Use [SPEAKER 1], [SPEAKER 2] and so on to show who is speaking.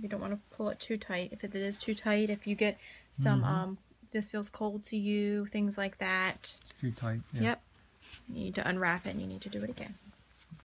[SPEAKER 1] You don't want to pull it too tight. If it is too tight, if you get some,
[SPEAKER 2] Mhm.
[SPEAKER 1] um, this feels cold to you, things like that.
[SPEAKER 2] It's too tight. Yeah.
[SPEAKER 1] Yep. You need to unwrap it and you need to do it again.